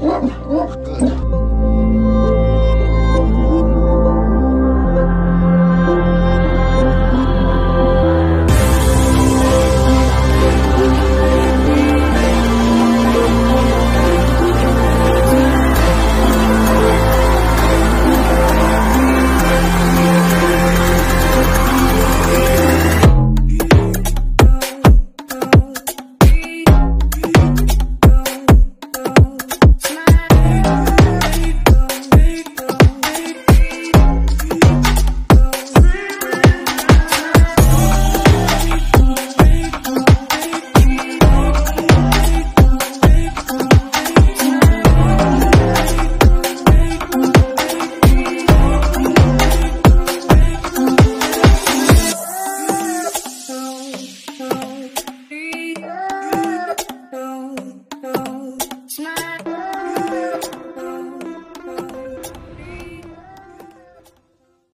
Ух ты! Smile.